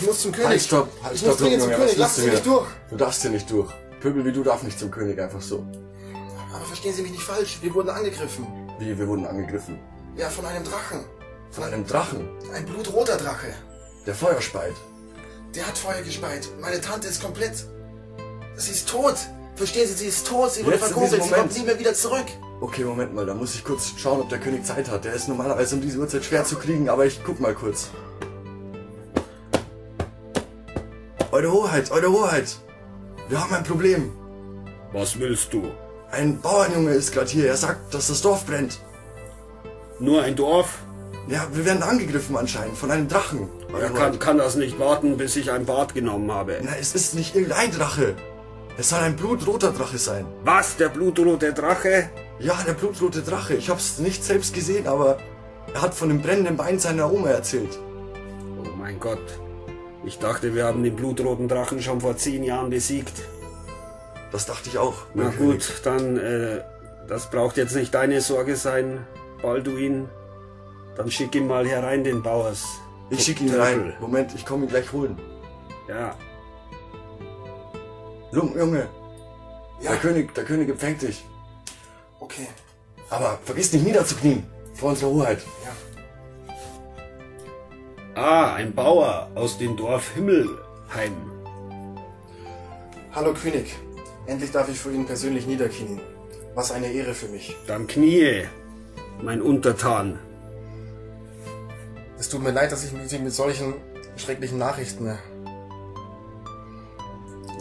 Ich muss zum König. Halt, stopp, halt, ich stopp, muss dringend zum König. Lass sie nicht durch. Du darfst hier nicht durch. Pöbel wie du darf nicht zum König, einfach so. Aber verstehen Sie mich nicht falsch. Wir wurden angegriffen. Wie, wir wurden angegriffen. Ja, von einem Drachen. Von einem Drachen. Ein blutroter Drache. Der Feuer speit. Der hat Feuer gespeit. Meine Tante ist komplett. Sie ist tot. Verstehen Sie, sie ist tot. Sie wurde verkuppelt. Sie kommt nie mehr wieder zurück. Okay, Moment mal, da muss ich kurz schauen, ob der König Zeit hat. Der ist normalerweise um diese Uhrzeit schwer zu kriegen, aber ich guck mal kurz. Eure Hoheit, Eure Hoheit! Wir haben ein Problem. Was willst du? Ein Bauernjunge ist gerade hier. Er sagt, dass das Dorf brennt. Nur ein Dorf? Ja, wir werden angegriffen anscheinend von einem Drachen. Er kann, kann das nicht warten, bis ich ein Bad genommen habe. Na, es ist nicht irgendein Drache. Es soll ein blutroter Drache sein. Was, der blutrote Drache? Ja, der blutrote Drache. Ich hab's nicht selbst gesehen, aber er hat von dem brennenden Bein seiner Oma erzählt. Oh mein Gott. Ich dachte, wir haben den blutroten Drachen schon vor zehn Jahren besiegt. Das dachte ich auch. Na König. gut, dann, äh, das braucht jetzt nicht deine Sorge sein, Balduin. Dann schick ihn mal herein, den Bauers. Ich schick ihn rein. Moment, ich komme ihn gleich holen. Ja, Lumpen, Junge. Ja. Der König, der König empfängt dich. Okay. Aber vergiss nicht niederzuknien. Vor unserer Hoheit. Ja. Ah, ein Bauer aus dem Dorf Himmelheim. Hallo König. Endlich darf ich vor Ihnen persönlich niederknien. Was eine Ehre für mich. Dann knie, mein Untertan. Es tut mir leid, dass ich Sie mit solchen schrecklichen Nachrichten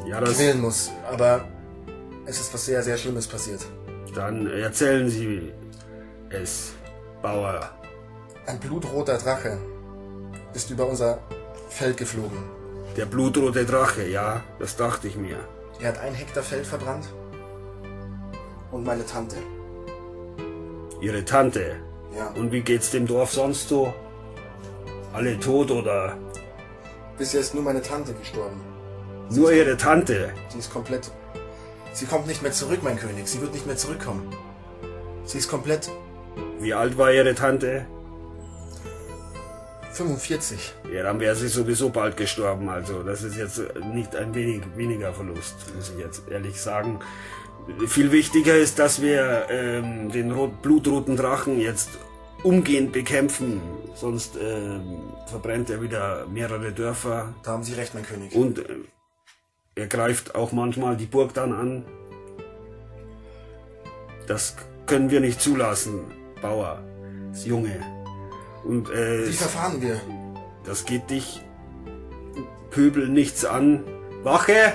Ja, quälen muss. Aber es ist was sehr, sehr Schlimmes passiert. dann erzählen Sie es, Bauer. Ein blutroter Drache ist über unser Feld geflogen. Der blutrote Drache, ja, das dachte ich mir. Er hat ein Hektar Feld verbrannt. Und meine Tante. Ihre Tante. Ja. Und wie geht's dem Dorf sonst so? Alle tot oder? Bisher ist nur meine Tante gestorben. Nur ihre Tante. Sie ist komplett. Sie kommt nicht mehr zurück, mein König. Sie wird nicht mehr zurückkommen. Sie ist komplett Wie alt war ihre Tante? 45. Ja, dann wäre sie sowieso bald gestorben. Also das ist jetzt nicht ein wenig weniger Verlust, muss ich jetzt ehrlich sagen. Viel wichtiger ist, dass wir ähm, den rot blutroten Drachen jetzt umgehend bekämpfen. Sonst ähm, verbrennt er wieder mehrere Dörfer. Da haben Sie recht, mein König. Und äh, er greift auch manchmal die Burg dann an. Das können wir nicht zulassen, Bauer, das Junge. Und äh, Wie verfahren wir? das geht dich, Pöbel, nichts an. Wache!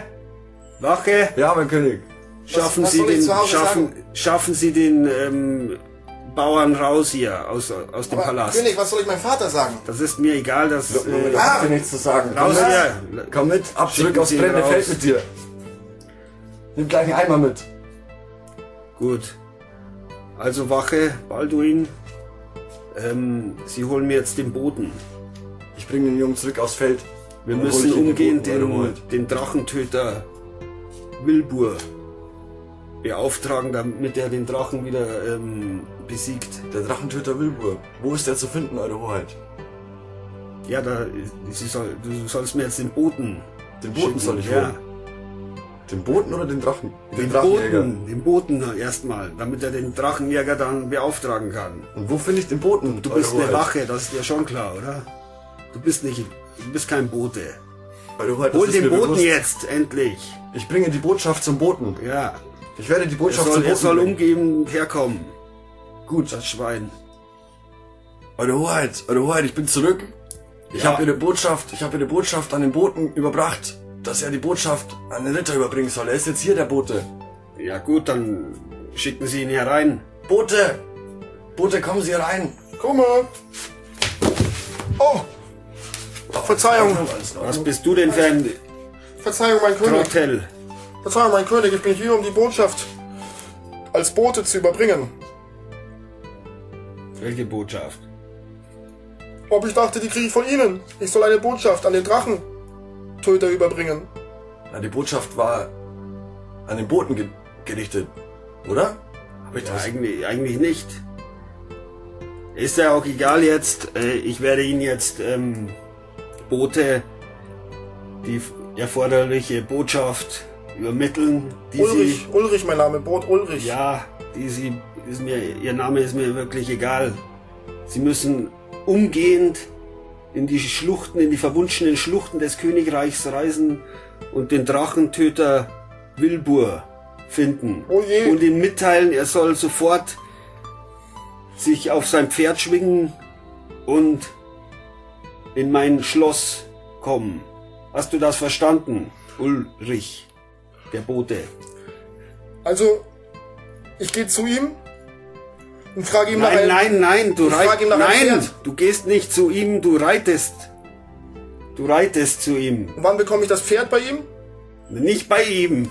Wache! Ja, mein König. Schaffen was Sie soll ich den, schaffen, sagen? schaffen Sie den ähm, Bauern raus hier aus, aus dem Aber, Palast. König, was soll ich meinem Vater sagen? Das ist mir egal, dass Junge, äh, da Ah! nichts zu sagen. Komm raus mit. hier. Komm mit, ab zurück aufs Sie brennende raus. Feld mit dir. Nimm gleich einen Eimer mit. Gut. Also Wache, Balduin, ähm, Sie holen mir jetzt den Boten. Ich bringe den Jungen zurück aufs Feld. Wir müssen umgehend den, Hoheit. den Drachentöter Wilbur beauftragen, damit er den Drachen wieder ähm, besiegt. Der Drachentöter Wilbur. Wo ist der zu finden, Eure Hoheit? Ja, da, Sie soll, du sollst mir jetzt den Boten. Den Boten soll ich ja. Den Boten oder den Drachen? Den Drachenjäger. Boten, den Boten erstmal, damit er den Drachenjäger dann beauftragen kann. Und wo finde ich den Boten? Du bist eine? Wache, das ist dir schon klar, oder? Du bist nicht, du bist kein Bote. Hoheit, Hol den Boten bewusst. jetzt, endlich. Ich bringe die Botschaft zum Boten. Ja, Ich werde die er Botschaft soll, zum er Boten soll bringen. umgehend herkommen, Gut. das Schwein. Eure Hoheit, Eure Hoheit, ich bin zurück. Ich Ja. habe Ihre Botschaft, ich habe Ihre Botschaft an den Boten überbracht, dass er die Botschaft an den Ritter überbringen soll. Er ist jetzt hier, der Bote. Ja gut, dann schicken Sie ihn herein. Bote! Bote, kommen Sie herein! Komme! Oh! Verzeihung! Was bist du denn für ein Verzeihung, mein König! Trottel? Verzeihung, mein König, ich bin hier, um die Botschaft als Bote zu überbringen. Welche Botschaft? Ob ich dachte, die kriege ich von Ihnen. Ich soll eine Botschaft an den Drachentöter überbringen. Na, die Botschaft war an den Boten ge gerichtet, oder? Hab ich Ja, das? eigentlich, eigentlich nicht. Ist ja auch egal jetzt. Äh, ich werde ihn jetzt, ähm, Bote, die erforderliche Botschaft übermitteln, die Ulrich, Ulrich mein Name, Boot Ulrich. sie, ja, die sie, ist mir, ihr Name ist mir wirklich egal. Sie müssen umgehend in die Schluchten, in die verwunschenen Schluchten des Königreichs reisen und den Drachentöter Wilbur finden Oh je. und ihm mitteilen, er soll sofort sich auf sein Pferd schwingen und in mein Schloss kommen. Hast du das verstanden, Ulrich, der Bote? Also, ich gehe zu ihm und frage ihm nach Nein, einem- nein, nein, du frag nach reitest. Nein, du gehst nicht zu ihm, du reitest. Du reitest zu ihm. Und wann bekomme ich das Pferd bei ihm? Nicht bei ihm.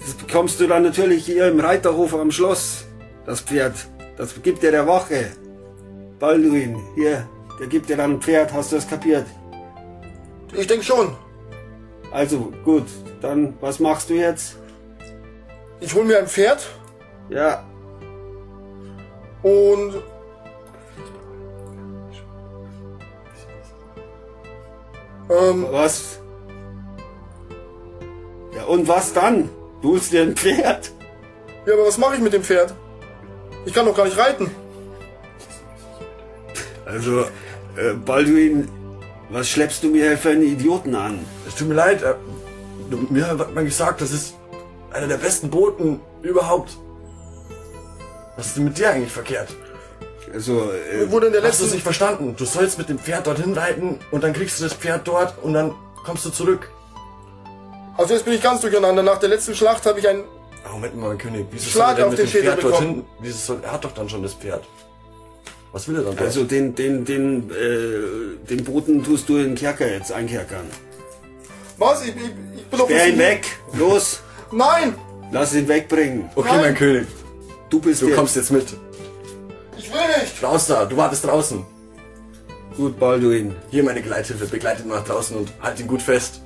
Das bekommst du dann natürlich hier im Reiterhof am Schloss. Das Pferd. Das gibt dir der Wache. Balduin, hier, der gibt dir dann ein Pferd, hast du das kapiert? Ich denke schon. Also, gut, dann, was machst du jetzt? Ich hole mir ein Pferd Ja, und ähm, was? Ja, und was dann? Du holst dir ein Pferd? ja, aber was mache ich mit dem Pferd? Ich kann doch gar nicht reiten. Also, äh, Balduin, was schleppst du mir für einen Idioten an? Es tut mir leid, äh, du- mir hat man gesagt, das ist einer der besten Boten überhaupt. Was ist denn mit dir eigentlich verkehrt? Also, äh, Wurde in der Hast du letzten es nicht verstanden? Du sollst mit dem Pferd dorthin reiten und dann kriegst du das Pferd dort und dann kommst du zurück. Also jetzt bin ich ganz durcheinander. Nach der letzten Schlacht habe ich ein Oh, Moment mal, mein König. Wieso Schlag soll er denn auf mit den dem Schädel Pferd bekommen. dorthin? Wieso soll, er hat doch dann schon das Pferd. Was will er dann dort? also den, den, den, äh, den Boten tust du in den Kerker jetzt einkerkern. Was? Ich, ich, ich bin doch Sperr ihn weg! Los! Nein! Lass ihn wegbringen! okay, Nein. mein König. Du bist Du jetzt... kommst jetzt mit. Ich will nicht! Raus da, du wartest draußen. Gut, Balduin. Hier meine Gleithilfe, begleitet ihn nach draußen und halt ihn gut fest.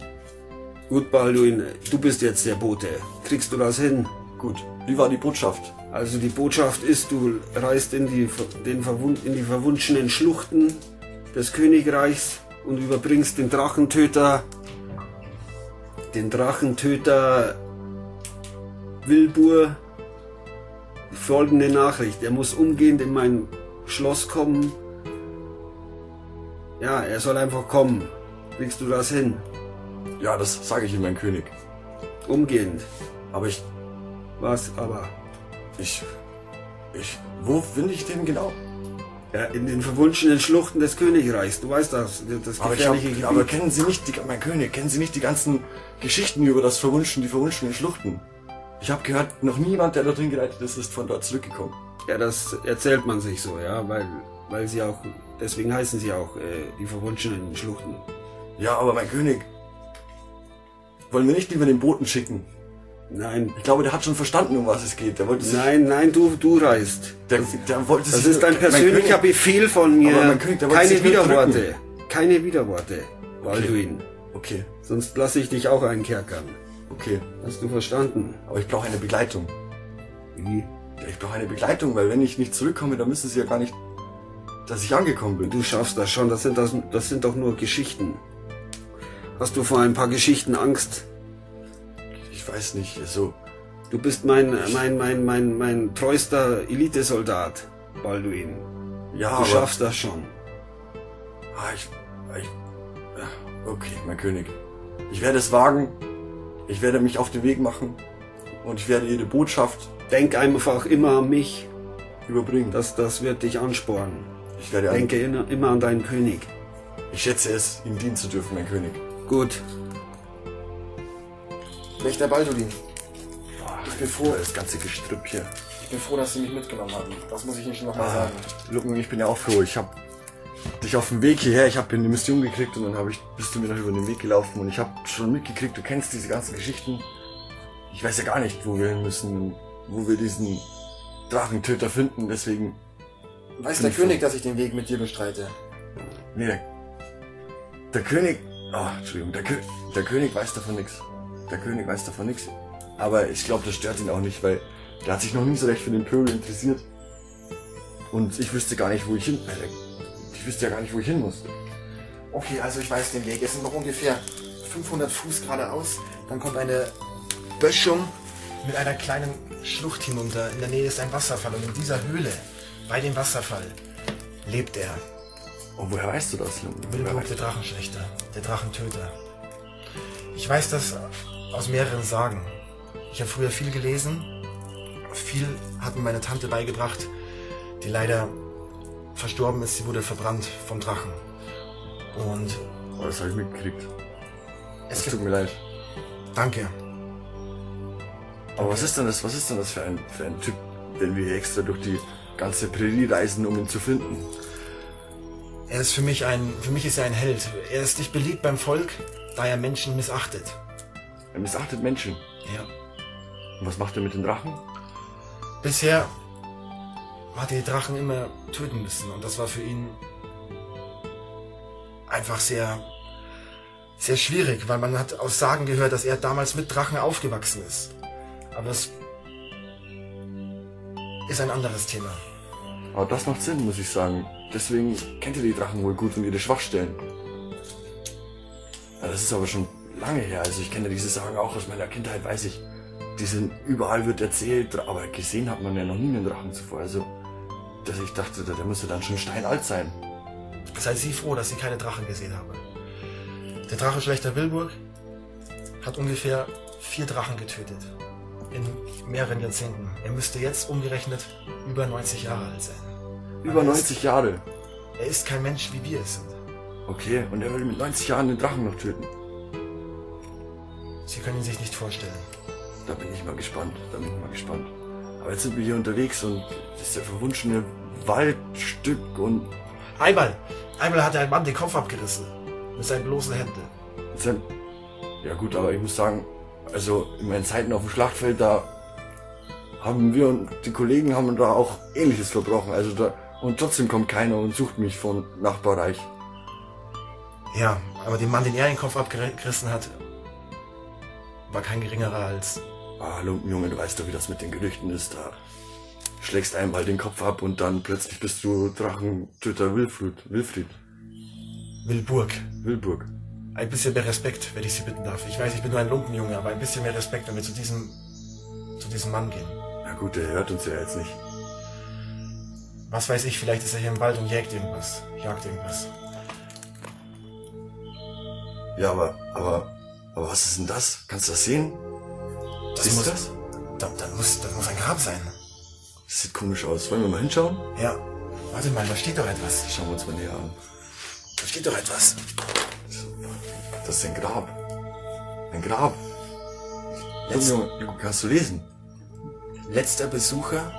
Gut, Balduin. Du bist jetzt der Bote. Kriegst du das hin? Gut. Wie war die Botschaft? Also die Botschaft ist, du reist in die, den verwun in die verwunschenen Schluchten des Königreichs und überbringst den Drachentöter, den Drachentöter Wilbur folgende Nachricht. Er muss umgehend in mein Schloss kommen. Ja, er soll einfach kommen. Kriegst du das hin? Ja, das sage ich ihm, mein König. Umgehend. Aber ich, Was aber? ich, ich, wo finde ich den genau? Ja, in den verwunschenen Schluchten des Königreichs. Du weißt das, das Aber, ich hab, gefährliche Gebiet. aber kennen Sie nicht, die, mein König, kennen Sie nicht die ganzen Geschichten über das Verwunschen, die verwunschenen Schluchten? Ich habe gehört, noch niemand, der dorthin geleitet ist, ist von dort zurückgekommen. Ja, das erzählt man sich so, ja, weil, weil sie auch, deswegen heißen sie auch äh, die verwunschenen Schluchten. Ja, aber mein König, wollen wir nicht lieber den Boten schicken? Nein, Ich glaube, der hat schon verstanden, um was es geht. Der wollte nein, nein, du, du reist. der, der wollte Das ist ein persönlicher König- Befehl von mir. Aber mein König, der wollte Keine Widerworte. Keine Widerworte, Balduin. Okay, Sonst lasse ich dich auch einkerkern. Okay. Hast du verstanden? Aber ich brauche eine Begleitung. Wie? Ja, ich brauche eine Begleitung, weil wenn ich nicht zurückkomme, dann müssen sie ja gar nicht, dass ich angekommen bin. Du schaffst das schon, das sind, das, das sind doch nur Geschichten. Hast du vor ein paar Geschichten Angst? Ich weiß nicht, so. Du bist mein, mein, mein, mein, mein treuster Elitesoldat, Balduin. Ja, Du aber. schaffst das schon. Ah, ich, ich, okay, mein König. Ich werde es wagen. Ich werde mich auf den Weg machen. Und ich werde jede Botschaft Denk einfach immer an mich. überbringen. Das, das wird dich anspornen. Ich werde Denke inne- immer an deinen König. Ich schätze es, ihm dienen zu dürfen, mein König. Gut. Wächter Balduin. Ich bin froh. Das ganze Gestrüpp hier. Ich bin froh, dass Sie mich mitgenommen haben. Das muss ich Ihnen schon nochmal Ah, sagen. Lucken, ich bin ja auch froh. Ich habe dich auf dem Weg hierher, ich habe eine Mission gekriegt und dann habe ich, bist du mir noch über den Weg gelaufen und ich habe schon mitgekriegt, du kennst diese ganzen Geschichten. Ich weiß ja gar nicht, wo wir hin müssen, wo wir diesen Drachentöter finden, deswegen, Weiß der König, dass ich den Weg mit dir bestreite? nee, der, der König, oh, Entschuldigung, der, Kö, der König weiß davon nichts. Der König weiß davon nichts. Aber ich glaube, das stört ihn auch nicht, weil der hat sich noch nie so recht für den Pöbel interessiert. Und ich wüsste gar nicht, wo ich hin, äh, ich wüsste ja gar nicht, wo ich hin muss. Okay, also ich weiß den Weg. Es sind noch ungefähr 500 Fuß geradeaus. Dann kommt eine Böschung mit einer kleinen Schlucht hinunter. In der Nähe ist ein Wasserfall und in dieser Höhle, bei dem Wasserfall, lebt er. Und woher weißt du das? Weißt der Drachenschlechter, der Drachentöter. Ich weiß das aus mehreren Sagen. Ich habe früher viel gelesen. Viel hat mir meine Tante beigebracht, die leider verstorben ist. Sie wurde verbrannt vom Drachen. Und Oh, das habe ich mitgekriegt. es tut mir leid. Danke. Aber was ist denn das, was ist denn das für ein, für ein Typ, wenn wir extra durch die ganze Prärie reisen, um ihn zu finden? Er ist für mich ein... Für mich ist er ein Held. Er ist nicht beliebt beim Volk, da er Menschen missachtet. Er missachtet Menschen. Ja. Und was macht er mit den Drachen? Bisher hat er die Drachen immer töten müssen und das war für ihn einfach sehr, sehr schwierig, weil man hat aus Sagen gehört, dass er damals mit Drachen aufgewachsen ist. Aber das ist ein anderes Thema. Aber das macht Sinn, muss ich sagen. Deswegen kennt ihr die Drachen wohl gut und ihre Schwachstellen. Ja, das ist aber schon lange her. Also ich kenne diese Sagen auch aus meiner Kindheit, weiß ich. Die sind überall wird erzählt, aber gesehen hat man ja noch nie einen Drachen zuvor. Also, dass ich dachte, der müsste dann schon steinalt sein. Seid Sie froh, dass Sie keine Drachen gesehen haben. Der Drachenschlechter Wilburg hat ungefähr vier Drachen getötet. In mehreren Jahrzehnten. Er müsste jetzt umgerechnet über 90 Jahre alt sein. Über er 90 Jahre. Ist, er ist kein Mensch, wie wir es sind. Okay, und er will mit 90 Jahren den Drachen noch töten. Sie können ihn sich nicht vorstellen. Da bin ich mal gespannt. Da bin ich mal gespannt. Aber jetzt sind wir hier unterwegs und das ist der verwunschene Waldstück und Einmal, einmal hat einem Mann den Kopf abgerissen. Mit seinen bloßen Händen. Sam, ja gut, aber ich muss sagen, also in meinen Zeiten auf dem Schlachtfeld, da haben wir und die Kollegen haben da auch ähnliches verbrochen. Also da, und trotzdem kommt keiner und sucht mich von Nachbarreich. Ja, aber den Mann, den er den Kopf abgerissen hat, war kein geringerer als. Ah, Lumpenjunge, du weißt doch, wie das mit den Gerüchten ist. Da schlägst einmal den Kopf ab und dann plötzlich bist du Drachentöter Wilfried. Wilfried. Wilburg. Wilburg. Ein bisschen mehr Respekt, wenn ich Sie bitten darf. Ich weiß, ich bin nur ein Lumpenjunge, aber ein bisschen mehr Respekt, wenn wir zu diesem, zu diesem Mann gehen. Na gut, der hört uns ja jetzt nicht. Was weiß ich, vielleicht ist er hier im Wald und jagt irgendwas. Jagt irgendwas. Ja, aber, aber, aber was ist denn das? Kannst du das sehen? Das Siehst muss, das? Da, da muss, das muss ein Grab sein. Das sieht komisch aus. Wollen wir mal hinschauen? Ja. Warte mal, da steht doch etwas. Schauen wir uns mal näher an. Da steht doch etwas. Das ist ein Grab. Ein Grab. Letz, Junge, kannst du lesen? letzter Besucher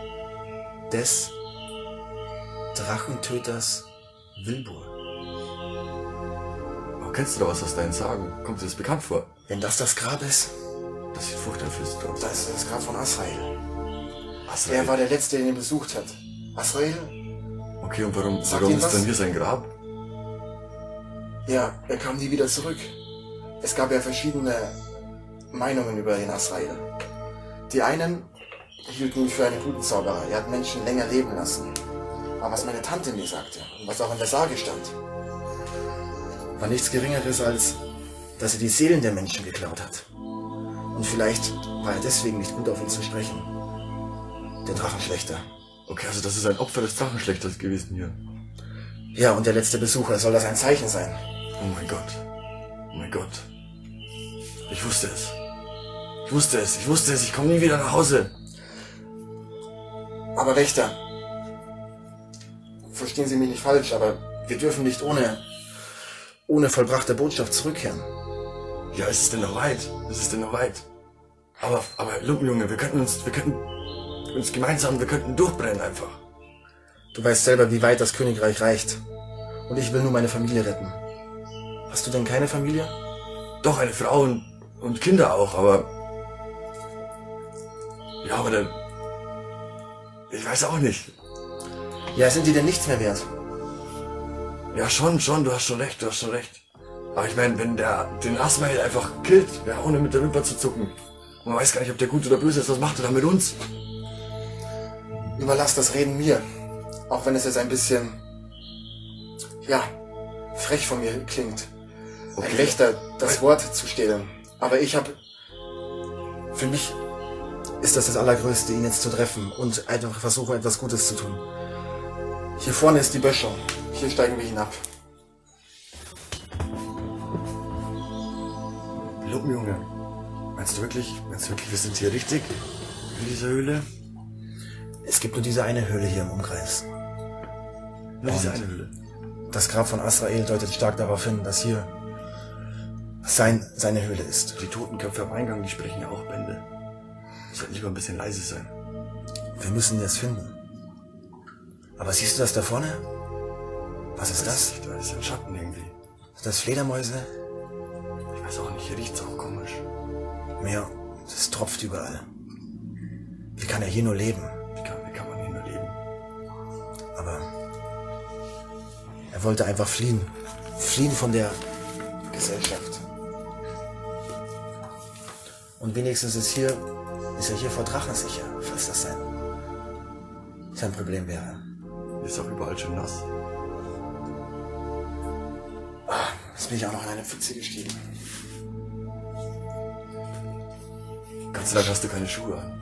des Drachentöters Wilbur. Aber kennst du da was aus deinen Sagen? Kommt dir das bekannt vor? Wenn das das Grab ist, Das sieht furchteinflößend aus. das ist das Grab von Asrael. Was, Er war der Letzte, der ihn besucht hat. Asrael? okay, und warum, Sagt warum ist was? dann hier sein Grab? Ja, er kam nie wieder zurück. Es gab ja verschiedene Meinungen über den Asrael. Die einen hielten ihn für einen guten Zauberer. Er hat Menschen länger leben lassen. Aber was meine Tante mir sagte und was auch in der Sage stand, war nichts Geringeres als, dass er die Seelen der Menschen geklaut hat. Und vielleicht war er deswegen nicht gut auf ihn zu sprechen. Der Drachenschlechter. Okay, also das ist ein Opfer des Drachenschlechters gewesen hier. Ja, und der letzte Besucher, soll das ein Zeichen sein? Oh mein Gott. Oh mein Gott. Ich wusste es. Ich wusste es. Ich wusste es. Ich komme nie wieder nach Hause. Aber Wächter, verstehen Sie mich nicht falsch, aber wir dürfen nicht ohne, ohne vollbrachte Botschaft zurückkehren. Ja, ist es denn noch weit? Ist es denn noch weit? Aber, aber, Lumpenjunge, wir könnten uns, wir könnten uns gemeinsam, wir könnten durchbrennen einfach. Du weißt selber, wie weit das Königreich reicht. Und ich will nur meine Familie retten. Hast du denn keine Familie? Doch, eine Frau und, und Kinder auch, aber... Ja, aber dann... Ich weiß auch nicht. Ja, sind die denn nichts mehr wert? Ja, schon, schon, du hast schon recht, du hast schon recht. Aber ich meine, wenn der den Asmael einfach killt, ja, ohne mit der Wimper zu zucken, und man weiß gar nicht, ob der gut oder böse ist, was macht er dann mit uns? Überlass das Reden mir. Auch wenn es jetzt ein bisschen, ja, frech von mir klingt. ein Wächter das Wort zu stehlen. Aber ich habe... Für mich ist das das Allergrößte, ihn jetzt zu treffen und einfach versuchen, etwas Gutes zu tun. Hier vorne ist die Böschung. Hier steigen wir hinab. Lumpenjunge, meinst du wirklich, meinst du wirklich, wir sind hier richtig? In dieser Höhle? Es gibt nur diese eine Höhle hier im Umkreis. Nur diese eine Höhle. Das Grab von Asrael deutet stark darauf hin, dass hier sein, seine Höhle ist. Die Totenköpfe am Eingang, die sprechen ja auch Bände. Wir sollten lieber ein bisschen leise sein. Wir müssen jetzt finden. Aber siehst du das da vorne? Was ist das? Da ist ein Schatten irgendwie. Sind das Fledermäuse? Weiß auch nicht, hier riecht's auch komisch. Meer, es tropft überall. Wie kann er hier nur leben? Wie kann, wie kann man hier nur leben? Aber er wollte einfach fliehen. Fliehen von der Gesellschaft. Und wenigstens ist hier, ist er hier vor Drachen sicher, falls das sein, sein Problem wäre. Ist auch überall schön nass. Jetzt bin ich auch noch in eine Pfütze gestiegen. Gott sei Dank hast du keine Schuhe an.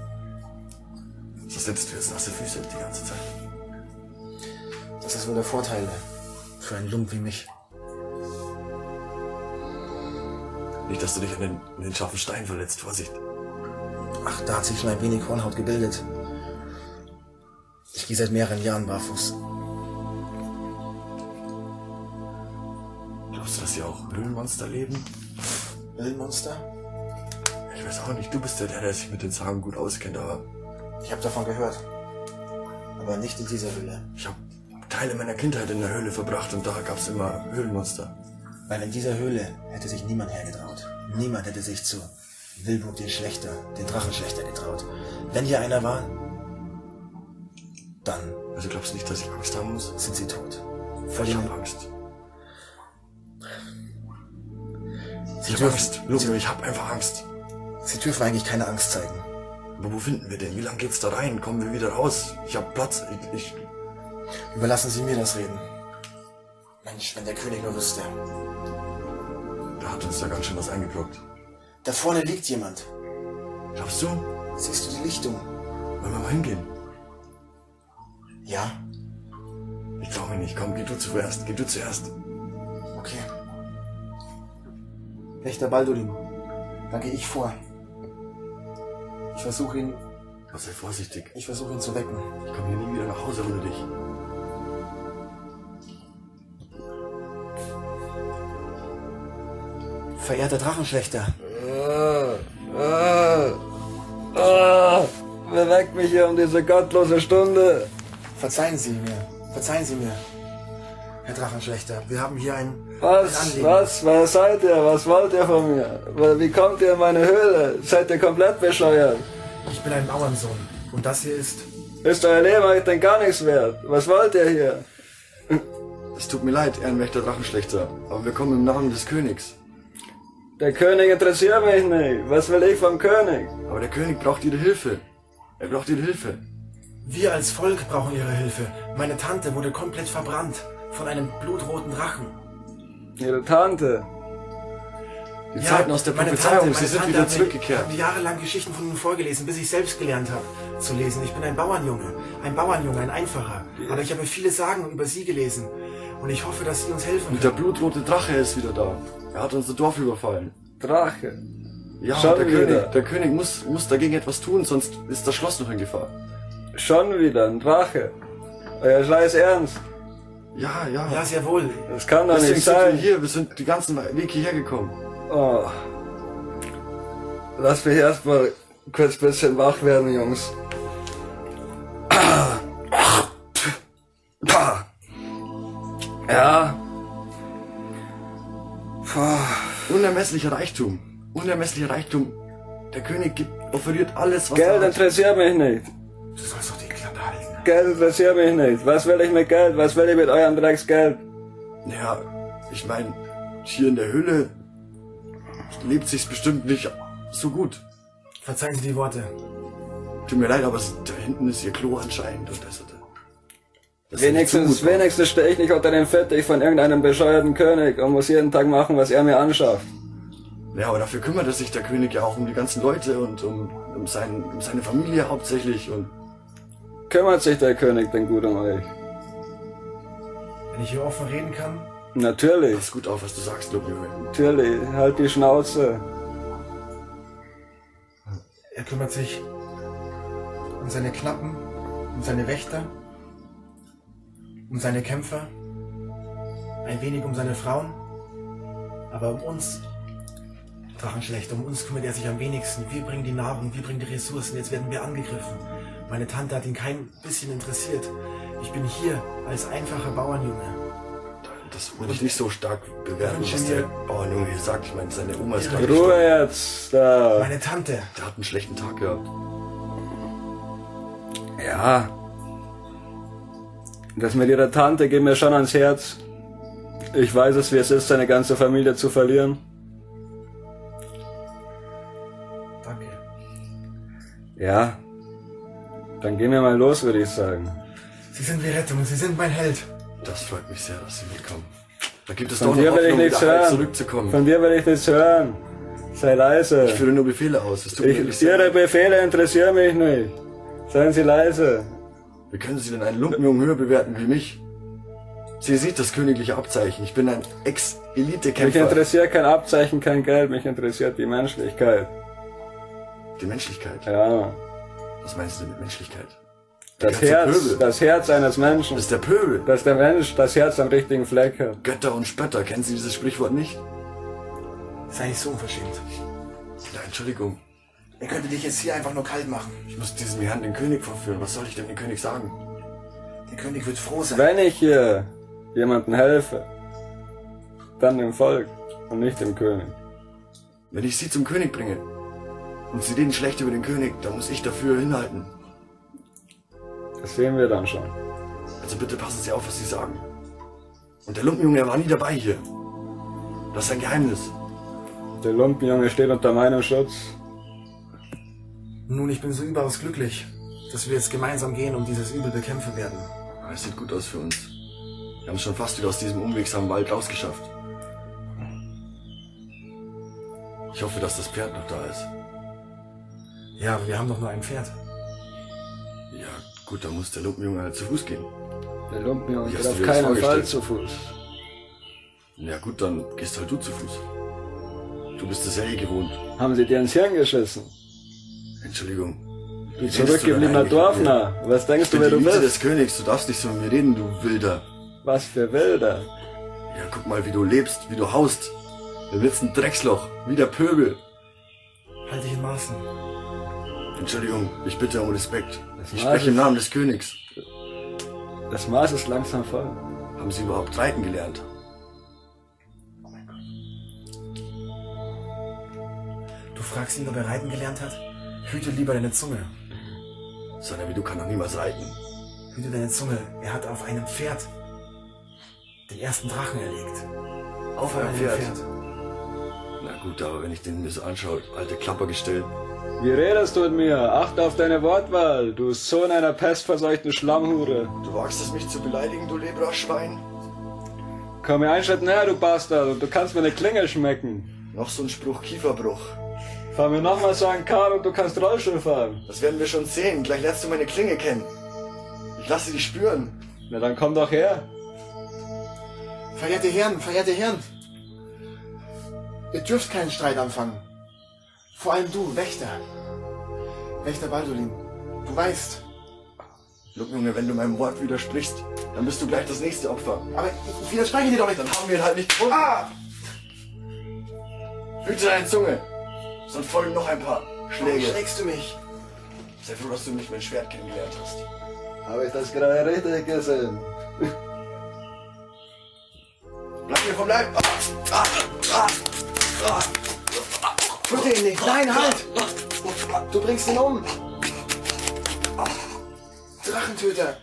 Sonst hättest du jetzt nasse Füße die ganze Zeit. Das ist wohl der Vorteil für einen Lump wie mich. Nicht, dass du dich an den, an den scharfen Stein verletzt. Vorsicht. Ach, da hat sich schon ein wenig Hornhaut gebildet. Ich gehe seit mehreren Jahren barfuß. Glaubst du, dass hier auch Höhlenmonster leben? Ölmonster? Ich weiß auch nicht. Du bist ja der, der sich mit den Sagen gut auskennt, aber Ich habe davon gehört. Aber nicht in dieser Höhle. ich habe Teile meiner Kindheit in der Höhle verbracht und da gab's immer Höhlenmonster. Weil in dieser Höhle hätte sich niemand hergetraut. Niemand hätte sich zu Wilbur den Schlechter, den Drachenschlechter getraut. Wenn hier einer war, dann Also glaubst du nicht, dass ich Angst haben muss? sind sie tot. Vor Ich dem, hab Angst. Sie, Ich dürfen, Angst. Lumio, ich hab einfach Angst. sie dürfen eigentlich keine Angst zeigen. Aber wo finden wir den? Wie lange geht's da rein? Kommen wir wieder raus? Ich hab Platz. Ich, ich Überlassen Sie mir das Reden. Mensch, wenn der König nur wüsste. da hat uns da ganz schön was eingebrockt. Da vorne liegt jemand. Glaubst du? Siehst du die Lichtung? Wollen wir mal hingehen? Ja, Ich glaube nicht. Komm, geh du zuerst. Geh du zuerst. okay. Wächter Baldurin, dann gehe ich vor. Ich versuche ihn, Aber sei vorsichtig. ich versuche ihn zu wecken. Ich komme hier nie wieder nach Hause ohne dich. Verehrter Drachenschlechter, Ah, wer weckt mich hier um diese gottlose Stunde? verzeihen Sie mir, verzeihen Sie mir, Herr Drachenschlechter. Wir haben hier ein, ein Was, Anliegen. was, wer seid ihr? Was wollt ihr von mir? Wie kommt ihr in meine Höhle? Seid ihr komplett bescheuert? Ich bin ein Bauernsohn und das hier ist Ist euer Leben euch denn gar nichts wert? Was wollt ihr hier? Es tut mir leid, Ehrenwächter Drachenschlechter. Aber wir kommen im Namen des Königs. Der König interessiert mich nicht. Was will ich vom König? Aber der König braucht ihre Hilfe. Er braucht ihre Hilfe. Wir als Volk brauchen Ihre Hilfe. Meine Tante wurde komplett verbrannt von einem blutroten Drachen. Ihre Tante. Die Zeiten aus der meine Prophezeiung, Tante- sie sind Tante wieder zurückgekehrt. hat mir jahrelang Geschichten von Ihnen vorgelesen, bis ich selbst gelernt habe zu lesen. Ich bin ein Bauernjunge. Ein Bauernjunge, ein einfacher. Aber ich habe viele Sagen über Sie gelesen. Und ich hoffe, dass Sie uns helfen Und der können. blutrote Drache ist wieder da. Er hat unser Dorf überfallen. Drache. Ja, Schon der wieder. König, der König muss, muss dagegen etwas tun, sonst ist das Schloss noch in Gefahr. Schon wieder ein Drache. Euer Scheiß Ernst. Ja, ja. Ja, sehr wohl. Das kann doch Deswegen nicht sind wir sein. hier, wir sind den ganzen Weg hierher gekommen. Oh. Lass mich erstmal kurz ein bisschen wach werden, Jungs. Ja. Puh. Unermesslicher Reichtum. Unermesslicher Reichtum. Der König gibt, offeriert alles, was Geld er hat. interessiert mich nicht. Du sollst doch die. Geld interessiert mich nicht. Was will ich mit Geld? Was will ich mit eurem Drecksgeld? Ja, ich meine, hier in der Höhle lebt sich's bestimmt nicht so gut. Verzeihen Sie die Worte. Tut mir leid, aber es- da hinten ist ihr Klo anscheinend und das, Das Wenigstens, zumutbar. wenigstens stehe ich nicht unter dem Fittich von irgendeinem bescheuerten König und muss jeden Tag machen, was er mir anschafft. Ja, aber dafür kümmert sich der König ja auch um die ganzen Leute und um, um, sein, um seine Familie hauptsächlich und Kümmert sich der König denn gut um euch? Wenn ich hier offen reden kann, Natürlich, pass gut auf, was du sagst, Lumjunge. natürlich, halt die Schnauze. er kümmert sich um seine Knappen, um seine Wächter, um seine Kämpfer, ein wenig um seine Frauen, aber um uns, Drachenschlecht, um uns kümmert er sich am wenigsten. Wir bringen die Nahrung, wir bringen die Ressourcen, jetzt werden wir angegriffen. Meine Tante hat ihn kein bisschen interessiert. Ich bin hier als einfacher Bauernjunge. Das würde ich nicht so stark bewerten, was der Bauernjunge hier sagt. Ich meine, seine Oma ist gerade Ruhe jetzt, da. Meine Tante, Der hat einen schlechten Tag gehabt. Ja. Das mit ihrer Tante geht mir schon ans Herz. Ich weiß es, wie es ist, seine ganze Familie zu verlieren. danke. Ja. Dann gehen wir mal los, würde ich sagen. Sie sind die Rettung, Sie sind mein Held. Das freut mich sehr, dass Sie mitkommen. Da gibt es Von doch dir noch will ich Hoffnung, nichts wieder zurückzukommen. Von dir will ich nichts hören. Sei leise. Ich führe nur Befehle aus. Es tut mir Ich, sehr ihre leid. Befehle interessieren mich nicht. Seien Sie leise. Wie können Sie denn einen Lumpenjungen höher bewerten wie mich? Sie sieht das königliche Abzeichen. Ich bin ein Mich Ex-Elite-Kämpfer. interessiert kein Abzeichen, kein Geld. Mich interessiert die Menschlichkeit. Die Menschlichkeit. Ja. Was meinst du mit Menschlichkeit? Das Herz, das Herz eines Menschen. Das ist der Pöbel. Dass der Mensch das Herz am richtigen Fleck hat. Götter und Spötter. Kennen Sie dieses Sprichwort nicht? Sei nicht so unverschämt. Ja, Entschuldigung. Er könnte dich jetzt hier einfach nur kalt machen. Ich muss diesen Herrn den König vorführen. Was soll ich denn dem König sagen? Der König wird froh sein. Wenn ich hier jemandem helfe, dann dem Volk und nicht dem König. Wenn ich Sie zum König bringe und Sie reden schlecht über den König, dann muss ich dafür hinhalten. Das sehen wir dann schon. Also bitte passen Sie auf, was Sie sagen. Und der Lumpenjunge, der war nie dabei hier. Das ist ein Geheimnis. Der Lumpenjunge steht unter meinem Schutz. Nun, ich bin so überaus glücklich, dass wir jetzt gemeinsam gehen und dieses Übel bekämpfen werden. Es sieht gut aus für uns. Wir haben es schon fast wieder aus diesem unwegsamen Wald rausgeschafft. Ich hoffe, dass das Pferd noch da ist. Ja, aber wir haben doch nur ein Pferd. Ja, gut, dann muss der Lumpenjunge halt zu Fuß gehen. Der Lumpenjunge geht auf keinen Fall zu Fuß. Ja gut, dann gehst halt du zu Fuß. Du bist es ja eh gewohnt. Haben sie dir ins Hirn geschissen? Entschuldigung. Du zurückgebliebener Dorfner. Was denkst du, wer du bist? des Königs, du darfst nicht so mit mir reden, du Wilder. Was für Wilder. Ja, guck mal, wie du lebst, wie du haust. Du willst ein Drecksloch, wie der Pöbel. Halt dich in Maßen. Entschuldigung, ich bitte um Respekt. Ich Maß spreche im Namen des Königs. Das Maß ist langsam voll. Haben Sie überhaupt reiten gelernt? Du fragst ihn, ob er reiten gelernt hat? Hüte lieber deine Zunge. Wie du kann doch niemals reiten. Hüte deine Zunge. Er hat auf einem Pferd den ersten Drachen erlegt. Auf einem einem Pferd. Na gut, aber wenn ich den mir so anschaue, alte Klappergestell. Wie redest du mit mir? Achte auf deine Wortwahl, du Sohn einer pestverseuchten Schlammhure. Du wagst es, mich zu beleidigen, du Leberschwein? Komm mir einen Schritt näher, du Bastard, und du kannst mir eine Klinge schmecken. Noch so ein Spruch Kieferbruch. Fahr mir nochmal so einen Kahn und du kannst Rollstuhl fahren. Das werden wir schon sehen. Gleich lernst du meine Klinge kennen. Ich lasse dich spüren. Na dann komm doch her. Verehrte Herren, verehrte Herren. Ihr dürft keinen Streit anfangen. Vor allem du, Wächter. Wächter Baldolin. Du weißt. Junge, wenn du meinem Wort widersprichst, dann bist du gleich das nächste Opfer. Aber ich, widerspreche dir doch nicht. Dann haben wir ihn halt nicht gefunden. Ah! Hüte deine Zunge. Sonst folgen noch ein paar Warum Schläge. schlägst du mich? Sei froh, dass du mich mit Schwert kennengelernt hast. Habe ich das gerade richtig gesehen? Bleib mir vom Leib. Ah, ah, ah, Töte ihn nicht. Nein, halt! Du bringst ihn um. Drachentöter.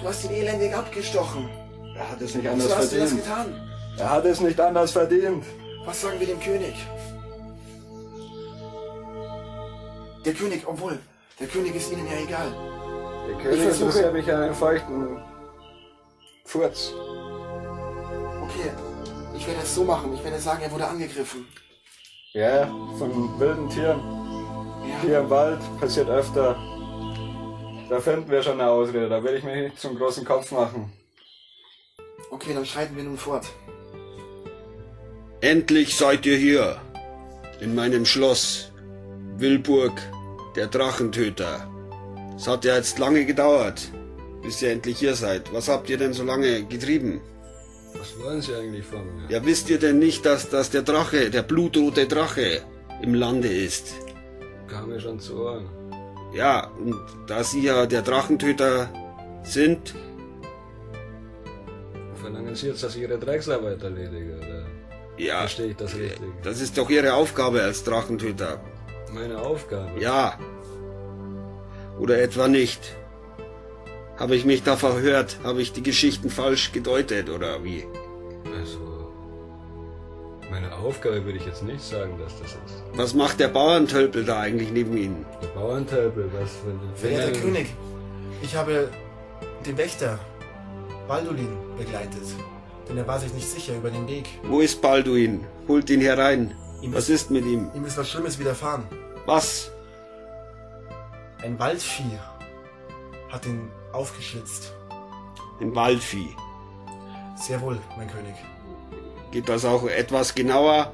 Du hast ihn elendig abgestochen. Er hat es nicht anders Wieso hast du das verdient. getan? Er hat es nicht anders verdient. Was sagen wir dem König? Der König, obwohl, der König ist ihnen ja egal. Der König versuche- interessiert mich an einen feuchten Furz. Okay, ich werde es so machen. Ich werde sagen, er wurde angegriffen. Ja, von wilden Tieren. Ja. Hier im Wald passiert öfter. Da finden wir schon eine Ausrede. Da will ich mir nicht zum großen Kopf machen. Okay, dann schreiten wir nun fort. Endlich seid ihr hier. In meinem Schloss. Wilburg, der Drachentöter. Es hat ja jetzt lange gedauert, bis ihr endlich hier seid. Was habt ihr denn so lange getrieben? Was wollen Sie eigentlich von mir? Ja, wisst ihr denn nicht, dass, dass der Drache, der blutrote Drache, im Lande ist? Kam mir schon zu Ohren. Ja, und da Sie ja der Drachentöter sind, Verlangen Sie jetzt, dass ich Ihre Drecksarbeit erledige? Oder ja, verstehe ich das richtig? das ist doch Ihre Aufgabe als Drachentöter. Meine Aufgabe? Ja. Oder etwa nicht? Habe ich mich da verhört? Habe ich die Geschichten falsch gedeutet oder wie? Also, meine Aufgabe würde ich jetzt nicht sagen, dass das ist. Was macht der Bauerntölpel da eigentlich neben Ihnen? Der Bauerntölpel, was für eine... Verehrter König, ich habe den Wächter Baldulin begleitet. Denn er war sich nicht sicher über den Weg. Wo ist Balduin? Holt ihn herein. Ihm Was ist mit ihm? Ihm ist was Schlimmes widerfahren. Was? Ein Waldvieh hat ihn aufgeschlitzt. Ein Waldvieh. Sehr wohl, mein König. Geht das auch etwas genauer?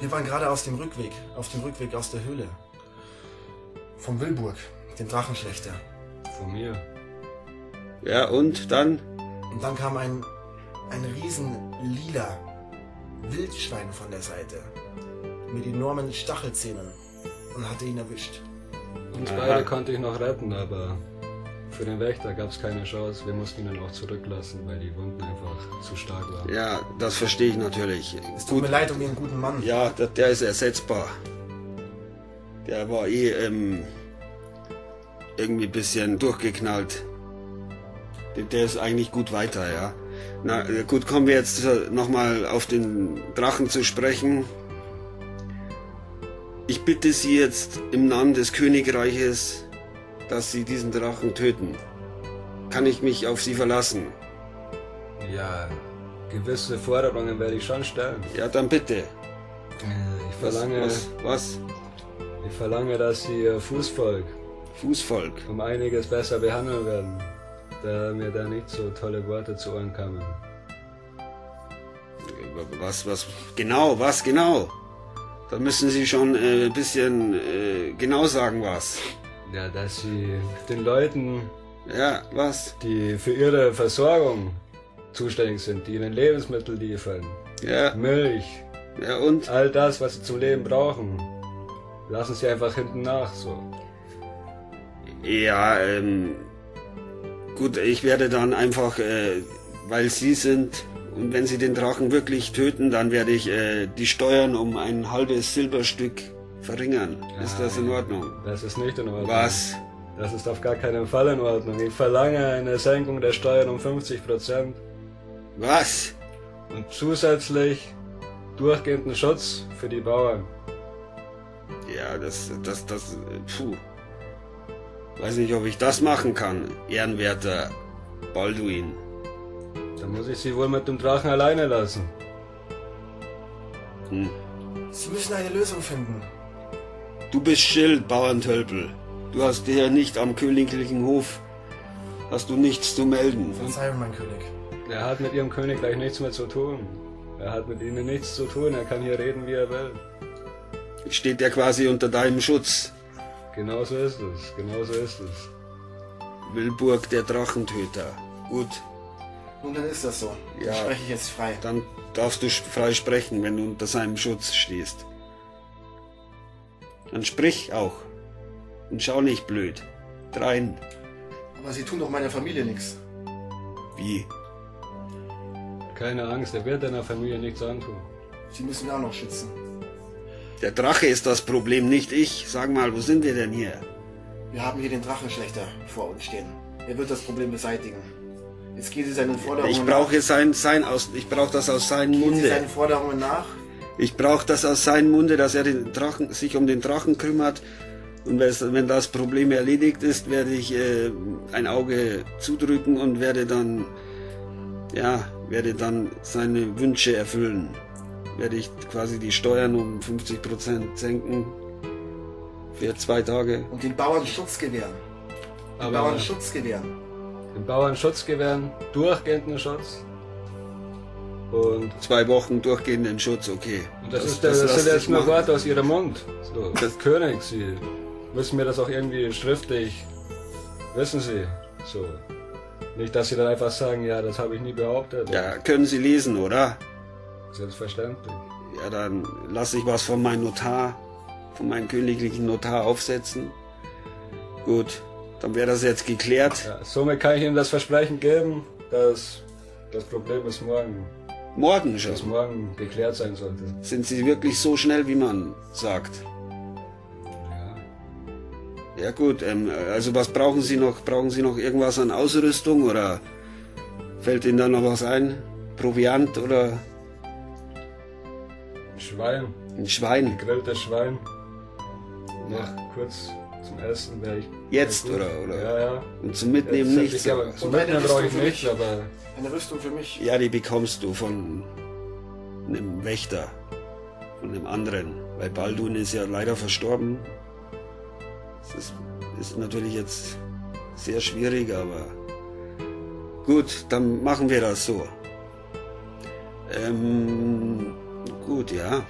Wir waren gerade aus dem Rückweg, auf dem Rückweg aus der Höhle. Vom Wilburg, dem Drachenschlechter. Von mir. Ja, und dann? Und dann kam ein, ein riesen lila Wildschwein von der Seite. Mit enormen Stachelzähnen. Und hatte ihn erwischt. Uns beide konnte ich noch retten, aber für den Wächter gab es keine Chance. Wir mussten ihn dann auch zurücklassen, weil die Wunden einfach zu stark waren. Ja, das verstehe ich natürlich. Es tut mir leid um Ihren guten Mann. Ja, der, der ist ersetzbar. Der war eh ähm, irgendwie ein bisschen durchgeknallt. Der, der ist eigentlich gut weiter, ja. Na äh, gut, kommen wir jetzt nochmal auf den Drachen zu sprechen. Ich bitte Sie jetzt im Namen des Königreiches, dass Sie diesen Drachen töten. Kann ich mich auf Sie verlassen? Ja, gewisse Forderungen werde ich schon stellen. Ja, dann bitte. Äh, Ich verlange, was, was? ich verlange, dass Sie Ihr Fußvolk Fußvolk. um einiges besser behandeln werden, da mir da nicht so tolle Worte zu Ohren kamen. Was, was, genau, was genau? Da müssen Sie schon äh, ein bisschen äh, genau sagen, was. Ja, dass Sie den Leuten, Ja, was? die für ihre Versorgung zuständig sind, die ihnen Lebensmittel liefern, Ja, Milch, ja und? all das, was sie zum Leben brauchen, lassen Sie einfach hinten nach, so. Ja, ähm, gut, ich werde dann einfach, äh, weil Sie sind, und wenn Sie den Drachen wirklich töten, dann werde ich äh, die Steuern um ein halbes Silberstück verringern. Ist das in Ordnung? Das ist nicht in Ordnung. Was? Das ist auf gar keinen Fall in Ordnung. Ich verlange eine Senkung der Steuern um 50 Prozent Was? und zusätzlich durchgehenden Schutz für die Bauern. Ja, das, das, das, puh. Weiß nicht, ob ich das machen kann, ehrenwerter Balduin. Dann muss ich sie wohl mit dem Drachen alleine lassen. Hm. Sie müssen eine Lösung finden. Du bist Schild, Bauerntölpel. Du hast dir ja nicht am königlichen Hof, hast du nichts zu melden. Verzeihung, mein König. Er hat mit ihrem Königreich nichts mehr zu tun. Er hat mit ihnen nichts zu tun. Er kann hier reden, wie er will. Steht der quasi unter deinem Schutz. Genau so ist es. Genau so ist es. Wilburg, der Drachentöter. Gut, Nun, dann ist das so. Ja. Dann spreche ich jetzt frei. dann darfst du frei sprechen, wenn du unter seinem Schutz stehst. Dann sprich auch. Und schau nicht blöd. Drein. Aber Sie tun doch meiner Familie nichts. Wie? Keine Angst, er wird deiner Familie nichts antun. Sie müssen mich auch noch schützen. Der Drache ist das Problem, nicht ich. Sag mal, wo sind wir denn hier? Wir haben hier den Drachenschlechter vor uns stehen. Er wird das Problem beseitigen. Jetzt gehen Sie seinen Forderungen Ich brauche sein, sein aus, ich brauche das aus seinem nach. Gehen Sie Munde. seinen Forderungen nach. Ich brauche das aus seinem Munde, dass er den Drachen, sich um den Drachen kümmert Und wenn das Problem erledigt ist, werde ich äh, ein Auge zudrücken und werde dann, ja, werde dann seine Wünsche erfüllen. Werde ich quasi die Steuern um 50% senken für zwei Tage. Und den Bauern Schutz gewähren. Den Aber Bauern Schutz gewähren. den Bauern Schutz gewähren, durchgehenden Schutz. Und, Zwei Wochen durchgehenden Schutz, okay. und das, ist der, das, lass sind dich jetzt nur machen. Worte aus ihrem Mund. So, Das- König, Sie müssen mir das auch irgendwie schriftlich, wissen Sie, so. Nicht, dass Sie dann einfach sagen, ja, das habe ich nie behauptet. Ja, können Sie lesen, oder? Selbstverständlich. Ja, dann lasse ich was von meinem Notar, von meinem königlichen Notar aufsetzen. Gut, dann wäre das jetzt geklärt. Ja, somit kann ich Ihnen das Versprechen geben, dass das Problem bis morgen, Morgen schon. morgen geklärt sein sollte. Sind Sie wirklich so schnell, wie man sagt? Ja. Ja gut, ähm, also was brauchen Sie noch? Brauchen Sie noch irgendwas an Ausrüstung oder fällt Ihnen da noch was ein? Proviant oder Ein Schwein, ein Schwein? gegrilltes Schwein. Noch kurz zum Essen wäre ich. Jetzt, wär gut. oder- oder? Ja, ja. Und zum Mitnehmen hätte nichts? ich aber-? Zum Mitnehmen brauche ich mich. aber Eine Rüstung für mich. Ja, die bekommst du von einem Wächter, von einem anderen. Weil Baldun ist ja leider verstorben. Das ist, ist natürlich jetzt sehr schwierig, aber gut, dann machen wir das so. Ähm, gut, ja.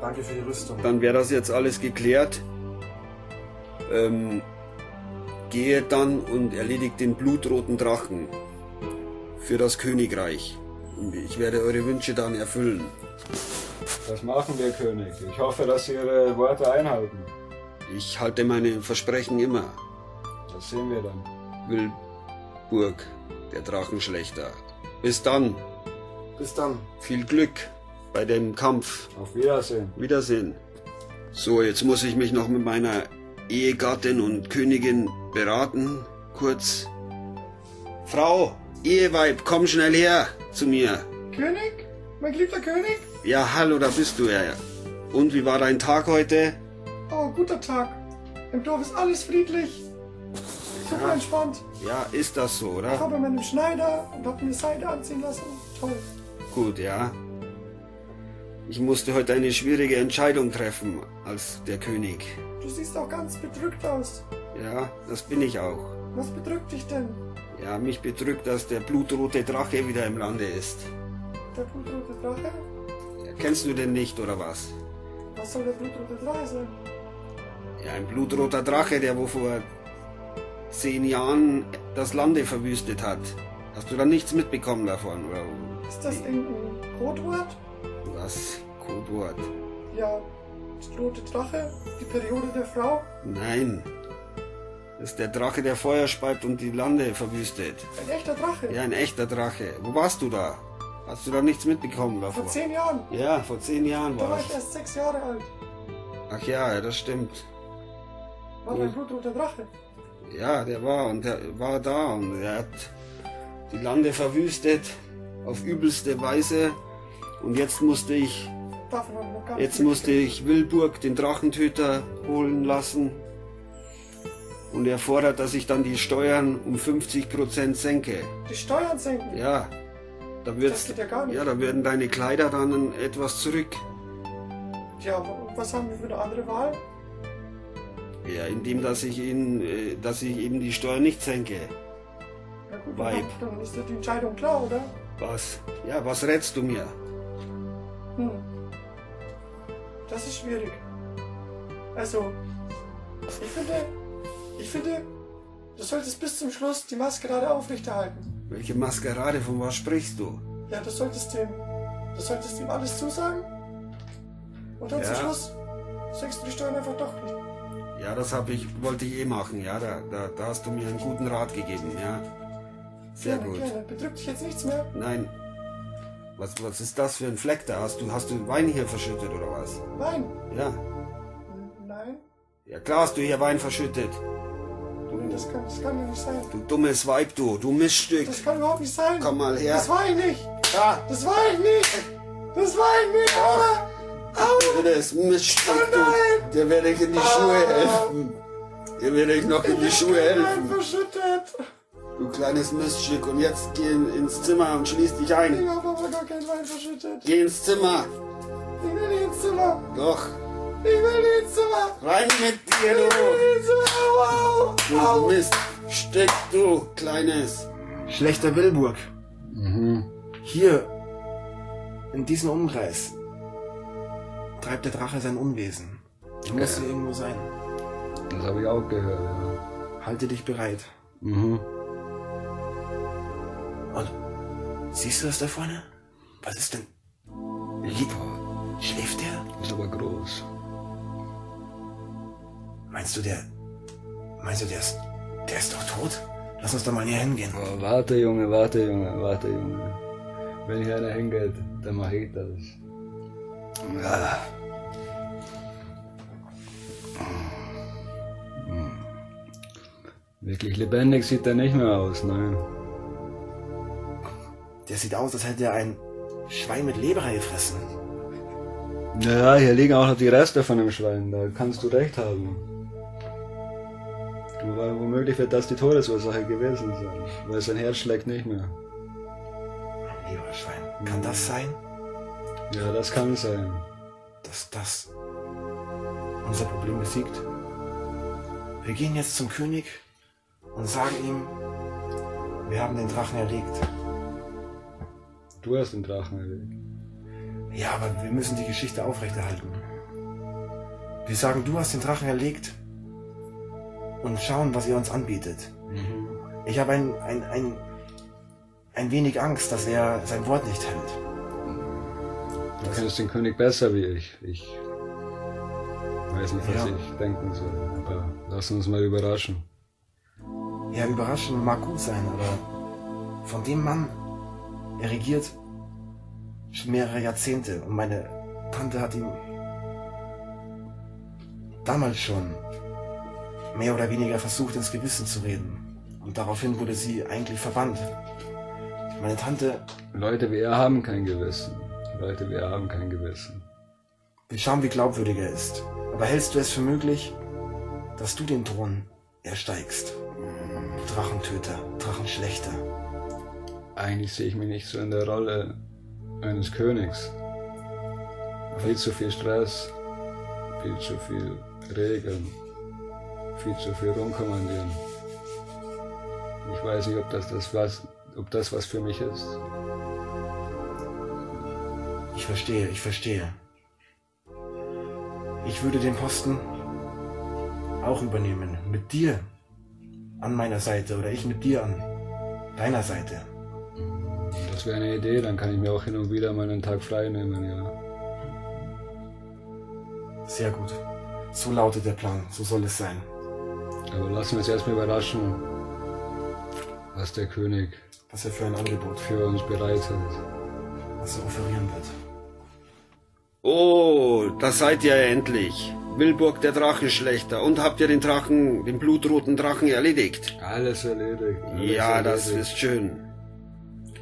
Danke für die Rüstung. Dann wäre das jetzt alles geklärt. Ähm, gehe dann und erledigt den blutroten Drachen für das Königreich. Ich werde eure Wünsche dann erfüllen. das machen wir, König. Ich hoffe, dass Sie Ihre Worte einhalten. Ich halte meine Versprechen immer. Das sehen wir dann. Wilburg, der Drachenschlechter. Bis dann. Bis dann. Viel Glück bei dem Kampf. Auf Wiedersehen. Wiedersehen. So, jetzt muss ich mich noch mit meiner Ehegattin und Königin beraten. Kurz. Frau, Eheweib, komm schnell her zu mir. König? Mein geliebter König? Ja, hallo, da bist du ja. Und wie war dein Tag heute? Oh, guter Tag. Im Dorf ist alles friedlich. Super entspannt. Ja, ist das so, Ich oder? war bei meinem Schneider und hab mir Seide anziehen lassen. Toll. Gut, ja. Ich musste heute eine schwierige Entscheidung treffen als der König. Du siehst auch ganz bedrückt aus. Ja, das bin ich auch. Was bedrückt dich denn? Ja, mich bedrückt, dass der blutrote Drache wieder im Lande ist. Der blutrote Drache? Ja, kennst du den nicht, oder was? Was soll der blutrote Drache sein? Ja, ein blutroter Drache, der wo vor zehn Jahren das Lande verwüstet hat. Hast du da nichts mitbekommen davon, oder Ist das irgendein Codewort? was? Codewort? Ja, rote Drache? Die Periode der Frau? Nein. Das ist der Drache, der Feuer speit und die Lande verwüstet. Ein echter Drache? Ja, ein echter Drache. Wo warst du da? Hast du da nichts mitbekommen davon? Vor zehn Jahren. Ja, vor zehn Jahren Da war war ich erst sechs Jahre alt. Ach ja, das stimmt. War ein blutroter Drache. Ja, der war und der war da und er hat die Lande verwüstet auf übelste Weise. Und jetzt musste ich, Jetzt musste ich Wilburg, den Drachentöter, holen lassen. Und er fordert, dass ich dann die Steuern um 50% senke. Die Steuern senken. Ja, da wird's, Das geht ja gar nicht. ja, da werden deine Kleider dann etwas zurück. Ja, was haben wir für eine andere Wahl? Ja, indem dass ich ihn, äh, dass ich eben die Steuern nicht senke. Ja gut, Weib. dann, dann ist ja die Entscheidung klar, oder? Was? Ja, was rätst du mir? Hm. Das ist schwierig. Also, ich finde, ich finde, du solltest bis zum Schluss die Maskerade aufrechterhalten. Welche Maskerade, von was sprichst du? Ja, du solltest dem, du solltest ihm alles zusagen. Und dann zum Ja. Schluss senkst du die Steuern einfach doch nicht. Ja, das hab ich, wollte ich eh machen, ja, da, da, da hast du mir einen guten Rat gegeben, ja. Sehr Gerne, gut. gerne. Bedrückt dich jetzt nichts mehr? Nein. Was, was ist das für ein Fleck da? Hast du, hast du Wein hier verschüttet oder was? Nein. Ja. Nein. Ja klar hast du hier Wein verschüttet. Nee, das kann, das kann ja nicht sein. Du dummes Weib, du, du Miststück. Das kann überhaupt nicht sein. Komm mal her. Das war ich nicht. Ja. Das war ich nicht. Das war ich nicht, Aua. Aua. blödes Miststück, du. Der werde ich in die Schuhe helfen. Der werde ich noch in die Schuhe helfen. Verschüttet. Du kleines Miststück. Und jetzt geh ins Zimmer und schließ dich ein. Ich habe aber gar keinen Wein verschüttet. Geh ins Zimmer. Ich will nicht ins Zimmer. Doch. Ich will nicht ins Zimmer. Rein mit dir, du. Ich will nicht ins Zimmer. Au. Du Miststück, du kleines. Schlechter Wilburg. Hier, in diesem Umkreis, treibt der Drache sein Unwesen. Er muss hier irgendwo sein. Das habe ich auch gehört, ja. Halte dich bereit. Mhm. Und siehst du das da vorne? Was ist denn? Liegt, schläft der? Ist aber groß. Meinst du, der. Meinst du, der ist. Der ist doch tot? Lass uns da mal näher hingehen. Oh, warte, Junge, warte, Junge, warte, Junge. Wenn hier einer hingeht, dann mach ich das. Ja. Wirklich lebendig sieht er nicht mehr aus, nein. Der sieht aus, als hätte er ein Schwein mit Leber gefressen. Ja, hier liegen auch noch die Reste von dem Schwein, da kannst du recht haben. Aber womöglich wird das die Todesursache gewesen sein, weil sein Herz schlägt nicht mehr. Ein Leberschwein. Kann das sein? Ja, das kann sein. Dass das unser Problem besiegt? Wir gehen jetzt zum König und sagen ihm, wir haben den Drachen erlegt. Du hast den Drachen erlegt. Ja, aber wir müssen die Geschichte aufrechterhalten. Wir sagen, du hast den Drachen erlegt und schauen, was er uns anbietet. Ich habe ein, ein, ein, ein wenig Angst, dass er sein Wort nicht hält. Du kennst den König besser wie ich. Ich weiß nicht, was Ja. ich denken soll. Aber lass uns mal überraschen. Ja, überraschend mag gut sein, aber von dem Mann, er regiert schon mehrere Jahrzehnte und meine Tante hat ihm damals schon mehr oder weniger versucht, ins Gewissen zu reden. Und daraufhin wurde sie eigentlich verbannt. Meine Tante, Leute wie er haben kein Gewissen. Leute wie er haben kein Gewissen. wir schauen, wie glaubwürdig er ist. Aber hältst du es für möglich, dass du den Thron ersteigst? Drachentöter, Drachenschlechter. Eigentlich sehe ich mich nicht so in der Rolle eines Königs. Viel zu viel Stress, viel zu viel Regeln, viel zu viel rumkommandieren. Ich weiß nicht, ob das, das was, ob das was für mich ist. Ich verstehe, ich verstehe. Ich würde den Posten auch übernehmen. Mit dir an meiner Seite oder ich mit dir an deiner Seite. Das wäre eine Idee, dann kann ich mir auch hin und wieder mal einen Tag frei nehmen, ja. Sehr gut. So lautet der Plan, so soll es sein. Aber lassen wir uns erstmal überraschen, was der König Was er für ein Angebot, für uns bereitet. was er offerieren wird. Oh, da seid ihr endlich. Wilburg der Drachenschlechter. Und habt ihr den Drachen, den blutroten Drachen erledigt? Alles erledigt. Alles Ja, das erledigt. ist schön.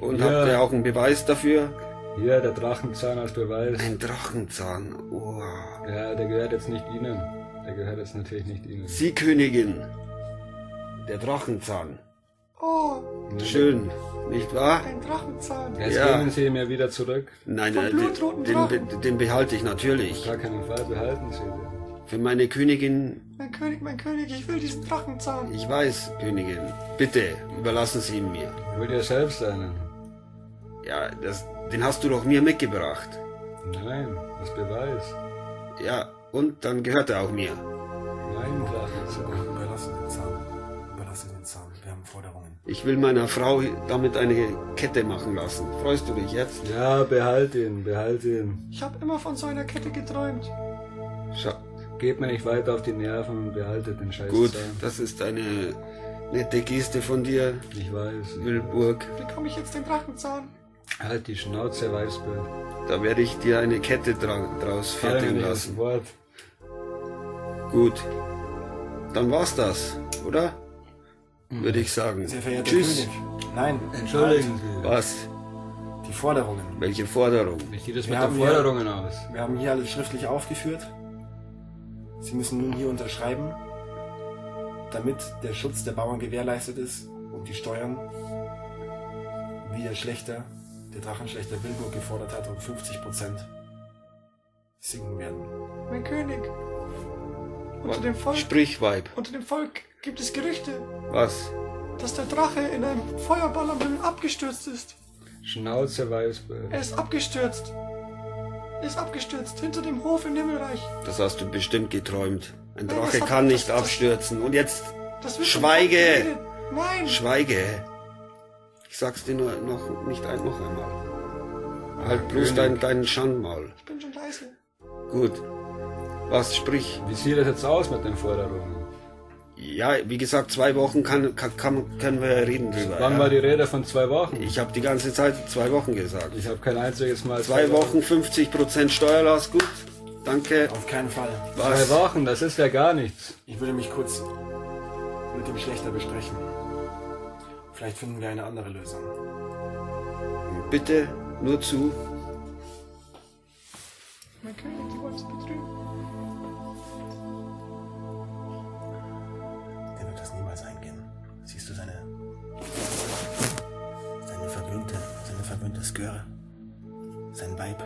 Und Ja. habt ihr auch einen Beweis dafür? Hier, der Drachenzahn als Beweis. Ein Drachenzahn. Oh. Ja, der gehört jetzt nicht Ihnen. Der gehört jetzt natürlich nicht Ihnen. Sie Königin. Der Drachenzahn. Oh, Schön, nicht wahr? ein Drachenzahn. Jetzt Ja. geben Sie ihn mir wieder zurück. Nein, Vom äh, blutroten den, Drachen. den, den behalte ich natürlich. Gar keinen Fall behalten Sie den. Für meine Königin, Mein König, mein König, ich will diesen Drachenzahn. ich weiß, Königin. Bitte, überlassen Sie ihn mir. Ich will dir selbst einen. Ja, das, den hast du doch mir mitgebracht. Nein, als Beweis. Ja, und dann gehört er auch mir. Nein, Drachenzahn. Überlasse den Zahn. Überlasse den Zahn. Wir haben Forderungen. Ich will meiner Frau damit eine Kette machen lassen. Freust du dich jetzt? Ja, behalt ihn, behalt ihn. Ich habe immer von so einer Kette geträumt. Schau. Geht mir nicht weiter auf die Nerven und behaltet den Scheiß Gut, Zahn. das ist eine nette Geste von dir, Ich weiß. Wilburg. Bekomme ich jetzt den Drachenzahn? Halt die Schnauze, Weißbild. Da werde ich dir eine Kette dra draus fertigen lassen. Wort. Gut. Dann war's das, oder? Würde ich sagen. Sehr verehrter Tschüss. König. Nein, Entschuldigen Sie. Was? Die Forderungen. Welche Forderung? Wie sieht es Wir mit den haben hier- Forderungen aus? Wir haben hier alles schriftlich aufgeführt. Sie müssen nun hier unterschreiben, damit der Schutz der Bauern gewährleistet ist und die Steuern, wie der Schlechter, der Drachenschlechter Wilburg gefordert hat, um 50 Prozent sinken werden. Mein König. Unter dem Volk, Sprich, Weib. unter dem Volk gibt es Gerüchte, Was? dass der Drache in einem Feuerball am Himmel abgestürzt ist. Schnauze Weißbild. Er ist abgestürzt. Er ist abgestürzt hinter dem Hof im Himmelreich. Das hast du bestimmt geträumt. Ein Nein, Drache kann nicht das- abstürzen. Und jetzt Das Schweige! Nein! schweige. Ich sag's dir nur noch nicht ein, noch einmal. Halt bloß dein, deinen Schandmaul. Ich bin schon leise. Gut. Was, sprich. Wie sieht es jetzt aus mit den Forderungen? Ja, wie gesagt, zwei Wochen kann, kann, kann, können wir reden drüber. Wann ja. war die Rede von zwei Wochen? Ich habe die ganze Zeit zwei Wochen gesagt. Ich habe kein einziges Mal Zwei Wochen 50% Steuerlast, gut. Danke. Auf keinen Fall. Zwei Was? Wochen, das ist ja gar nichts. Ich würde mich kurz mit dem Schlechter besprechen. Vielleicht finden wir eine andere Lösung. Bitte nur zu. Mein König, die wollen uns betrügen. Der wird das niemals eingehen. Siehst du seine. seine verwöhnte. seine verwöhnte Skör? Sein Weib,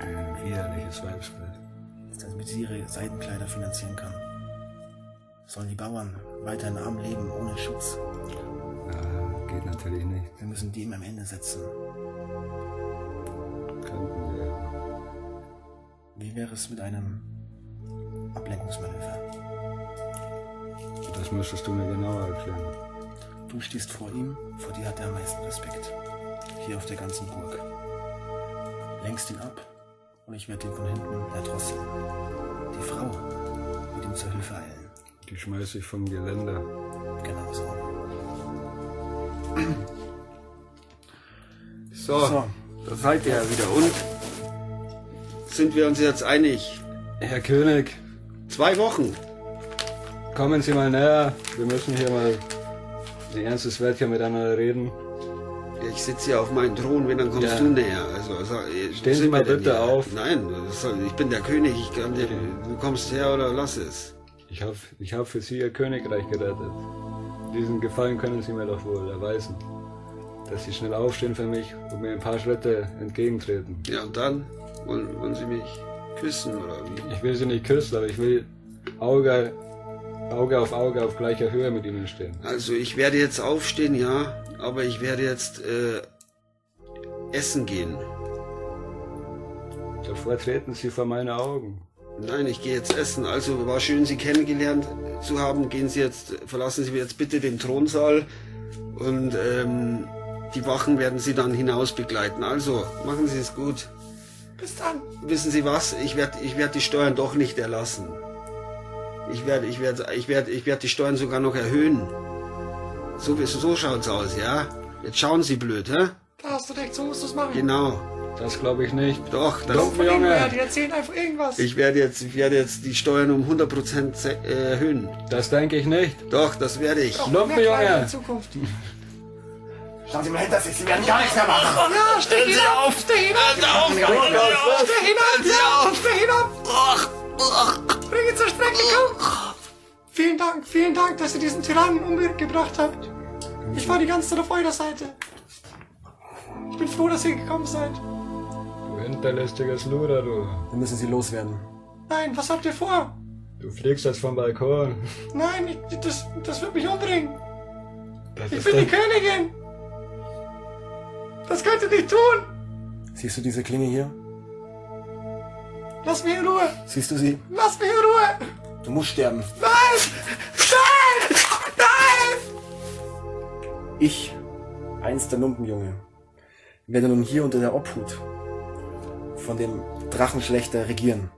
Ein widerliches Weibsbild. damit sie ihre Seidenkleider finanzieren kann. Sollen die Bauern weiterhin arm leben, ohne Schutz? Geht natürlich nicht. Wir müssen dem am Ende setzen. Könnten wir. Wie wäre es mit einem Ablenkungsmanöver? Das müsstest du mir genauer erklären. Du stehst vor ihm, vor dir hat er am meisten Respekt. Hier auf der ganzen Burg. Lenkst ihn ab und ich werde ihn von hinten erdrosseln. Die Frau wird ihm zur Hilfe eilen. Die schmeiß ich vom Geländer. Genau so. So, So. da seid ihr ja wieder. Und sind wir uns jetzt einig? Herr König, Zwei Wochen. kommen Sie mal näher. Wir müssen hier mal ein ernstes Wörtchen miteinander reden. Ich sitze hier auf meinem Thron, wenn dann kommst Ja. du näher. Also, also, Stehen Sie mal bitte auf. Nein, ich bin der König. Ich kann dir, du kommst her oder lass es. Ich habe ich hab für Sie Ihr Königreich gerettet. Diesen Gefallen können Sie mir doch wohl erweisen. Dass Sie schnell aufstehen für mich und mir ein paar Schritte entgegentreten. Ja, und dann wollen, wollen sie mich küssen oder wie? Ich will Sie nicht küssen, aber ich will Auge, Auge auf Auge auf gleicher Höhe mit Ihnen stehen. Also ich werde jetzt aufstehen, ja, aber ich werde jetzt äh, essen gehen. Davor treten Sie vor meine Augen. Nein, ich gehe jetzt essen. Also war schön, Sie kennengelernt zu haben. Gehen Sie jetzt, verlassen Sie jetzt bitte den Thronsaal und ähm, die Wachen werden Sie dann hinaus begleiten. Also machen Sie es gut. Bis dann. Wissen Sie was? Ich werde, ich werde die Steuern doch nicht erlassen. Ich werde, ich werde, ich werde, ich werde die Steuern sogar noch erhöhen. So, so schaut's aus, ja? Jetzt schauen Sie blöd, hä? Da hast du recht, so musst du es machen. Genau. Das glaube ich nicht. Doch, das, Dumpe Irgendwer, Junge, die erzählen einfach irgendwas. ich werde jetzt, ich werde jetzt die Steuern um 100% se- äh, erhöhen. das denke ich nicht. Doch, das werde ich. Auch Lumpe, mehr Kleider Junge. in Zukunft. Schauen Sie mal hinter sich, Sie werden gar nichts mehr machen! Ja, steh hinab! Steh hinab! Steh hinab! Steh hinab! Bring ihn zur Strecke, komm! Vielen Dank, vielen Dank, dass ihr diesen Tyrannen umgebracht habt. Ich war die ganze Zeit auf eurer Seite. Ich bin froh, dass ihr gekommen seid. Du hinterlistiges Luder, du. Wir müssen Sie loswerden. Nein, was habt ihr vor? Du fliegst jetzt vom Balkon. Nein, ich, das, das wird mich umbringen. Das Ich ist bin die Königin. Das könnt ihr nicht tun. Siehst du diese Klinge hier? Lass mich in Ruhe. Siehst du sie? Lass mich in Ruhe. Du musst sterben. Nein! Nein! Nein! Ich, einst der Lumpenjunge, werde nun hier unter der Obhut von dem Drachenschlechter regieren.